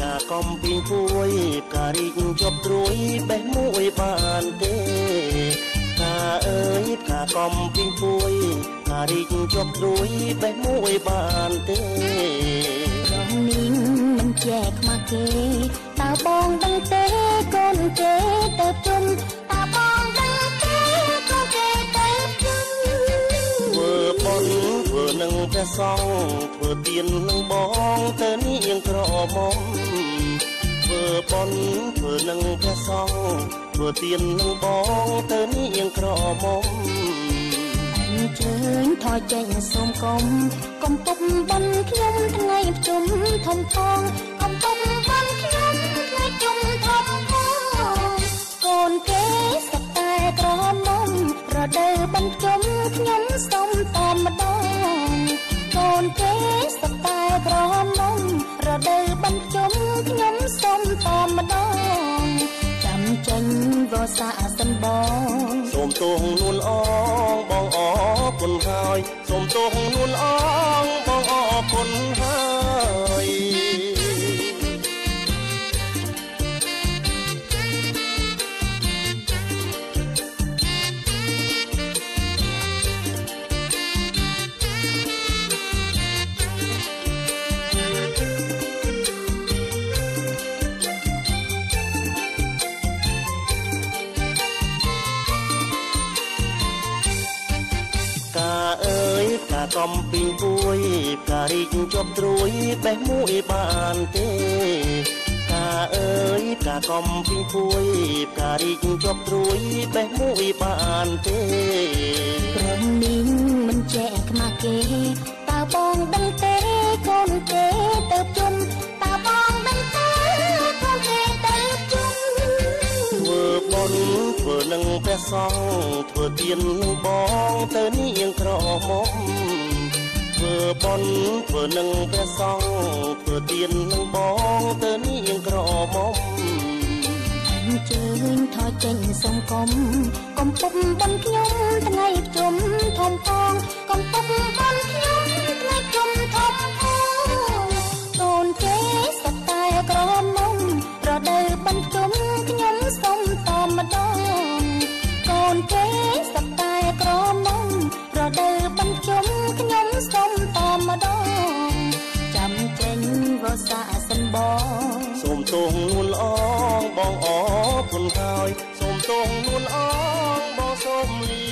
ការកំពីងពួយការរីកជាប់ត្រួយបេះមួយបានទេការអើយការកំពីងពួយការរីកជាប់ត្រួយបេះមួយបានទេរងនេះមិនចែកខ្មាស់គេតើបងដឹងទេកូនគេទៅជុំ ព្រះសង្ឃធ្វើទាននឹងបងទៅនាងក្រមុំធ្វើបុណ្យធ្វើនឹងព្រះសង្ឃធ្វើទាននឹងបងទៅនាងក្រមុំអញ្ជើញថយចេញសូមកុំកុំពុកបន់ខ្ញុំថ្ងៃជុំធំថងកុំពុកបន់ខ្ញុំថ្ងៃជុំធំថងកូនគេសក់តែក្រមុំរដូវបញ្ជុំខ្ញុំសុំតែម្ដងកូន គេសក់តែក្រមុំរដូវបញ្ជុំខ្ញុំសុំតែម្ដងចាំចេញវសាសិនបងសូមទោសនួនអងបងអរគុណហើយសូមទោសនួនអងបងអរគុណហើយ ការកំពីងពួយការរីកជាប់ត្រួយបេះមួយបានទេការអើយការកំពីងពួយការរីកជាប់ត្រួយបេះមួយបានទេព្រមនេះមិនចែកខ្មាស់គេតើបងដឹង ព្រះសង្ឃធ្វើទានបងទៅនាងក្រមុំធ្វើបន់ធ្វើនឹងព្រះសង្ឃធ្វើទានបងទៅនាងក្រមុំជើងថយចេញសង្គមកុំពុំបន់ខ្ញុំថ្ងៃជុំធំផង សាសិនបងសូមទងនួនល្អបងអរគុណហើយសូមទងនួនល្អបងសូមលី